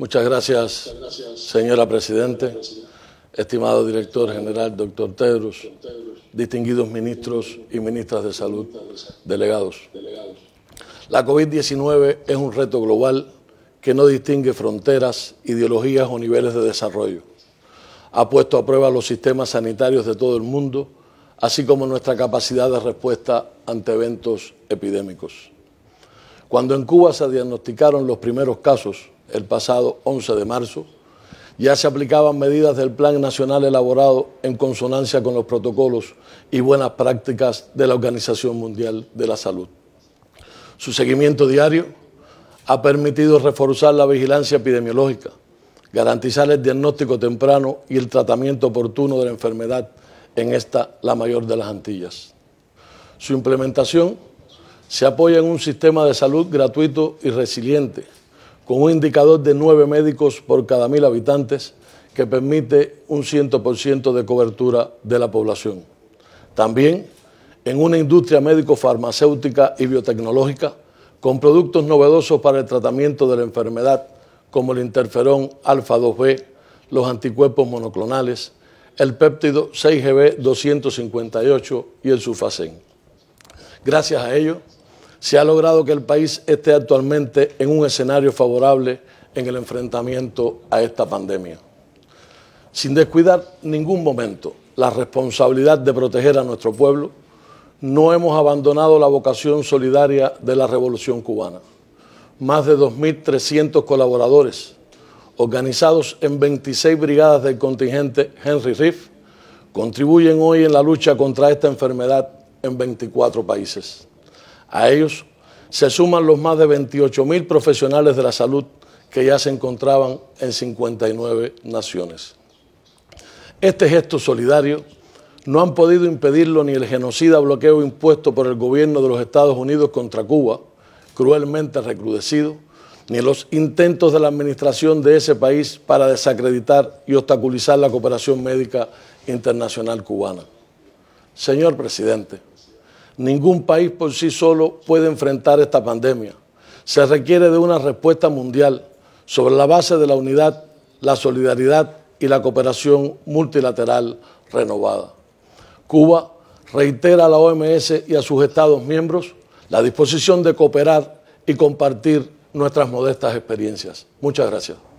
Muchas gracias, señora Presidente, estimado director general, doctor Tedros, distinguidos ministros y ministras de Salud, delegados. La COVID-19 es un reto global que no distingue fronteras, ideologías o niveles de desarrollo. Ha puesto a prueba los sistemas sanitarios de todo el mundo, así como nuestra capacidad de respuesta ante eventos epidémicos. Cuando en Cuba se diagnosticaron los primeros casos, el pasado 11 de marzo, ya se aplicaban medidas del Plan Nacional elaborado en consonancia con los protocolos y buenas prácticas de la Organización Mundial de la Salud. Su seguimiento diario ha permitido reforzar la vigilancia epidemiológica, garantizar el diagnóstico temprano y el tratamiento oportuno de la enfermedad en esta, la mayor de las Antillas. Su implementación se apoya en un sistema de salud gratuito y resiliente, con un indicador de nueve médicos por cada mil habitantes que permite un 100% de cobertura de la población. También en una industria médico-farmacéutica y biotecnológica con productos novedosos para el tratamiento de la enfermedad como el interferón alfa-2b, los anticuerpos monoclonales, el péptido 6GB 258 y el sulfacén. Gracias a ello, se ha logrado que el país esté actualmente en un escenario favorable en el enfrentamiento a esta pandemia. Sin descuidar ningún momento la responsabilidad de proteger a nuestro pueblo, no hemos abandonado la vocación solidaria de la Revolución cubana. Más de 2.300 colaboradores, organizados en 26 brigadas del contingente Henry Riff, contribuyen hoy en la lucha contra esta enfermedad en 24 países. A ellos se suman los más de 28 mil profesionales de la salud que ya se encontraban en 59 naciones. Este gesto solidario no han podido impedirlo ni el genocida bloqueo impuesto por el gobierno de los Estados Unidos contra Cuba, cruelmente recrudecido, ni los intentos de la administración de ese país para desacreditar y obstaculizar la cooperación médica internacional cubana. Señor presidente, Ningún país por sí solo puede enfrentar esta pandemia. Se requiere de una respuesta mundial sobre la base de la unidad, la solidaridad y la cooperación multilateral renovada. Cuba reitera a la OMS y a sus Estados miembros la disposición de cooperar y compartir nuestras modestas experiencias. Muchas gracias.